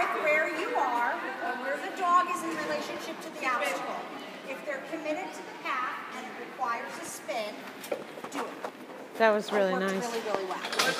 with where you are or where the dog is in relationship to the obstacle. If they're committed to the path and it requires a spin, do it. That was really nice. really, really well.